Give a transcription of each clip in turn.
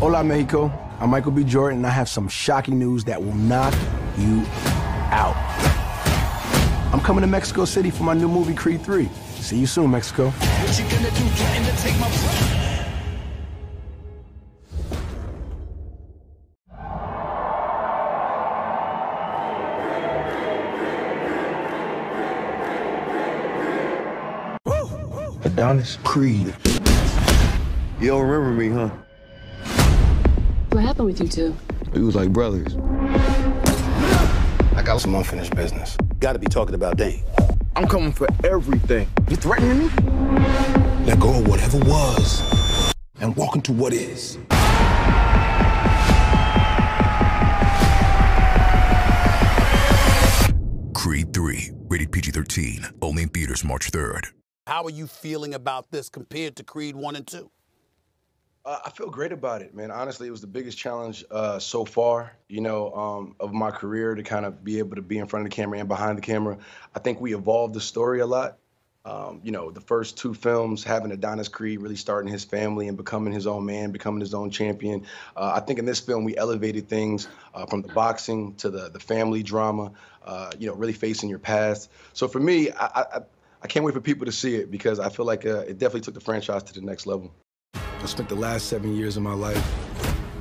Hola, Mexico. I'm Michael B. Jordan, and I have some shocking news that will knock you out. I'm coming to Mexico City for my new movie, Creed 3. See you soon, Mexico. What you gonna do, to take my breath? Adonis Creed. You don't remember me, huh? What happened with you two? We was like brothers. I got some unfinished business. Gotta be talking about Dame. I'm coming for everything. You threatening me? Let go of whatever was and walk into what is. Creed 3, rated PG 13, only in theaters March 3rd. How are you feeling about this compared to Creed 1 and 2? Uh, I feel great about it, man. Honestly, it was the biggest challenge uh, so far, you know, um, of my career to kind of be able to be in front of the camera and behind the camera. I think we evolved the story a lot. Um, you know, the first two films, having Adonis Creed really starting his family and becoming his own man, becoming his own champion. Uh, I think in this film we elevated things uh, from the boxing to the the family drama. Uh, you know, really facing your past. So for me, I, I I can't wait for people to see it because I feel like uh, it definitely took the franchise to the next level. I spent the last seven years of my life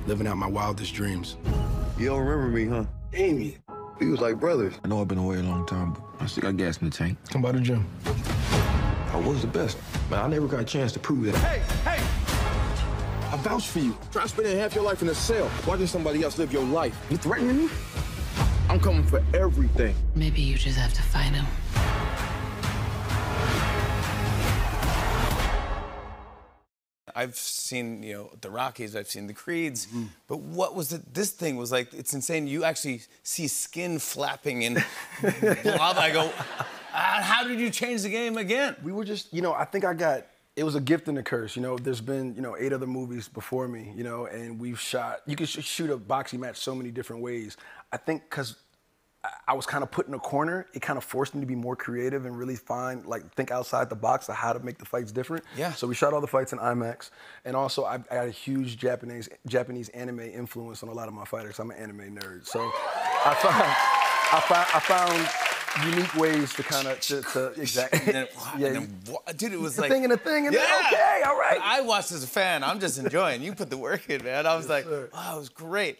living out my wildest dreams. You don't remember me, huh? Amy. We was like brothers. I know I've been away a long time, but I still got gas in the tank. Come by the gym. I was the best, but I never got a chance to prove that. Hey, hey! I vouch for you. Try spending half your life in a cell, watching somebody else live your life. You threatening me? I'm coming for everything. Maybe you just have to find him. I've seen, you know, the Rockies, I've seen the Creeds, mm-hmm. but what was it? This thing was like, it's insane. You actually see skin flapping and blah, I go, how did you change the game again? We were just, you know, I think I got, it was a gift and a curse. You know, there's been, you know, eight other movies before me, you know, and we've shot, you can sh- shoot a boxing match so many different ways. I think because I was kind of put in a corner. It kind of forced me to be more creative and really find, like, think outside the box of how to make the fights different. Yeah. So we shot all the fights in IMAX, and also I, I had a huge Japanese Japanese anime influence on a lot of my fighters. I'm an anime nerd, so I found I found I found unique ways to kind of to, to exactly. Yeah, then, dude, it was the like thing and a thing, and yeah. then, okay, all right. I watched as a fan. I'm just enjoying. You put the work in, man. I was yes, like, sir. oh, it was great.